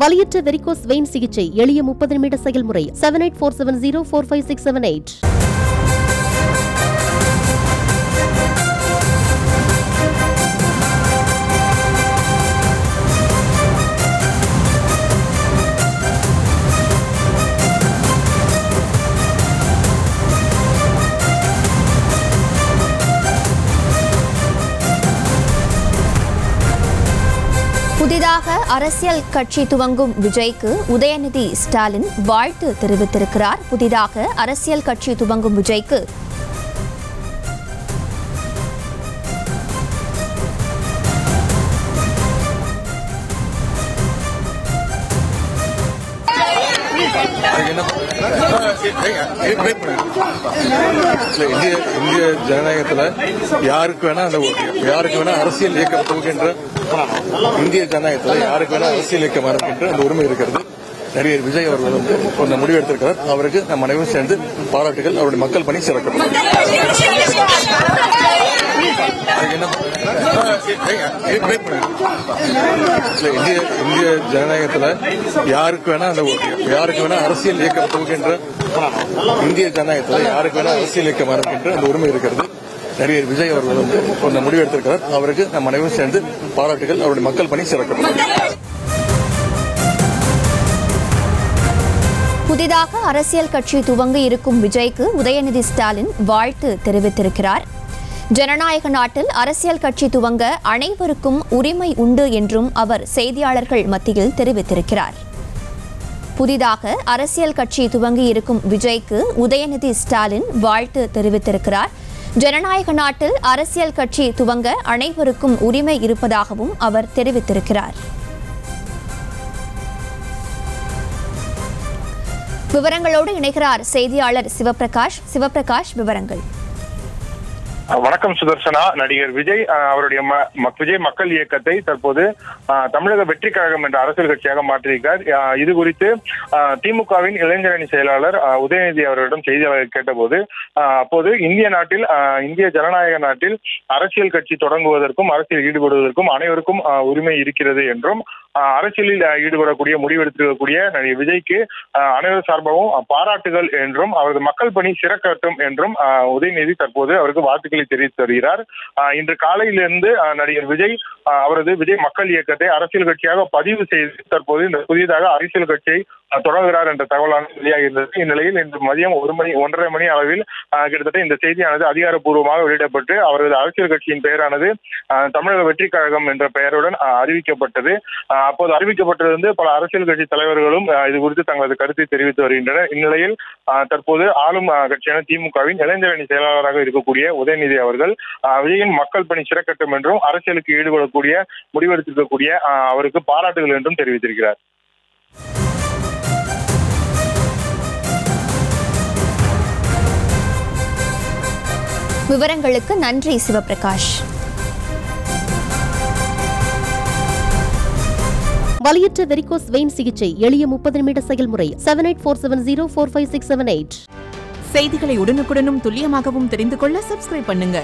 வலியற்ற varicose vein சிகிச்சை எளிய முப்பது நிமிட செயல்முறை seven eight four seven zero four five six seven eight புதிதாக அரசியல் கட்சி துவங்கும் விஜய்க்கு உதயநிதி ஸ்டாலின் வாழ்த்து தெரிவித்திருக்கிறார். புதிதாக அரசியல் கட்சி துவங்கும் விஜய்க்கு இந்திய இந்திய ஜனநாயகத்தில் யாருக்கு வேணா அந்த யாருக்கு வேணா அரசியல் இயக்கம் போகின்ற இந்திய ஜனநாயகத்தில் யாருக்கு வேணா அரசியல் இயக்கம் ஆரம்பிக்கின்ற அந்த உரிமை இருக்கிறது. நடிகர் விஜய் அவர்கள் வந்து அந்த முடிவு எடுத்திருக்கிறார். அவருக்கு நம் அனைவரும் சேர்ந்து பாராட்டுகள் அவருடைய மக்கள் பணி சிறக்கணும் இந்திய இந்திய ஜனநாயகத்தில் யாருக்கு வேணா அந்த யாருக்கு வேணா அரசியல் இயக்கம் போகின்ற இந்திய ஜனநாயகத்தில் யாருக்கு வேணா அரசியல் இயக்கம் ஆரம்பிக்கின்ற அந்த உரிமை இருக்கிறது. நடிகர் விஜய் அவர்கள் வந்து அந்த முடிவு எடுத்திருக்கிறார். அவருக்கு நம் அனைவரும் சேர்ந்து பாராட்டுகள் அவருடைய மக்கள் பணி சிறக்கும். புதிதாக அரசியல் கட்சி துவங்க இருக்கும் விஜய்க்கு உதயநிதி ஸ்டாலின் வாழ்த்து தெரிவித்திருக்கிறார். ஜனநாயக நாட்டில் அரசியல் கட்சி துவங்க அனைவருக்கும் உரிமை உண்டு என்றும் அவர் செய்தியாளர்கள் மத்தியில் தெரிவித்திருக்கிறார். புதிதாக அரசியல் கட்சி துவங்கி இருக்கும் விஜய்க்கு உதயநிதி ஸ்டாலின் வாழ்த்து தெரிவித்திருக்கிறார். ஜனநாயக நாட்டில் அரசியல் கட்சி துவங்க அனைவருக்கும் உரிமை இருப்பதாகவும் அவர் தெரிவித்திருக்கிறார். விவரங்களோடு இணைகிறார் செய்தியாளர் சிவபிரகாஷ். சிவபிரகாஷ் விவரங்கள். வணக்கம் சுதர்சனா. நடிகர் விஜய் அவருடைய விஜய் மக்கள் இயக்கத்தை தற்போது தமிழக வெற்றி கழகம் என்ற அரசியல் கட்சியாக மாற்றியிருக்கார். இது குறித்து திமுகவின் இளைஞரணி செயலாளர் உதயநிதி அவர்களிடம் செய்தியாளர்கள் கேட்டபோது அப்போது இந்திய நாட்டில் இந்திய ஜனநாயக நாட்டில் அரசியல் கட்சி தொடங்குவதற்கும் அரசியல் ஈடுபடுவதற்கும் அனைவருக்கும் உரிமை இருக்கிறது என்றும் அரசியலில் ஈடுபடக்கூடிய முடிவெடுத்திருக்கக்கூடிய நடிகர் விஜய்க்கு அனைவர் சார்பாகவும் பாராட்டுகள் என்றும் அவரது மக்கள் பணி சிறக்கட்டும் என்றும் உதயநிதி தற்போது அவருக்கு வாழ்த்துக்களை தெரிவித்து வருகிறார் இன்று காலையிலிருந்து நடிகர் விஜய் அவரது விஜய் மக்கள் இயக்கத்தை அரசியல் கட்சியாக பதிவு செய்து தற்போது இந்த புதிதாக அரசியல் கட்சியை அஹ், தொடங்குகிறார் என்ற தகவலானது வெளியாகியிருந்தது இந்நிலையில் இன்று மதியம் ஒரு மணி ஒன்றரை மணி அளவில் கிட்டத்தட்ட இந்த செய்தியானது அதிகாரப்பூர்வமாக வெளியிடப்பட்டு அவரது அரசியல் கட்சியின் பெயரானது தமிழக வெற்றி கழகம் என்ற பெயருடன் அறிவிக்கப்பட்டது. அப்போது அறிவிக்கப்பட்டது வந்து பல அரசியல் கட்சி தலைவர்களும் இது குறித்து தங்களது கருத்தை தெரிவித்து வருகின்றனர். இந்நிலையில் தற்போது ஆளும் கட்சியான திமுகவின் இளைஞரணி செயலாளராக இருக்கக்கூடிய உதயநிதி அவர்கள் விஜயின் மக்கள் பணி சிறக்கட்டும் என்றும் அரசியலுக்கு ஈடுபடக்கூடிய முடிவெடுத்திருக்கக்கூடிய அவருக்கு பாராட்டுகள் என்றும் தெரிவித்திருக்கிறார். விவரங்களுக்கு நன்றி சிவபிரகாஷ். வலியற்ற வெரிகோஸ் வெயின் சிகிச்சை எளிய முப்பது நிமிட செயல்முறை seven eight four seven zero four five six seven eight செய்திகளை உடனுக்குடனும் துல்லியமாகவும் தெரிந்து கொள்ள சப்ஸ்கிரைப் பண்ணுங்க.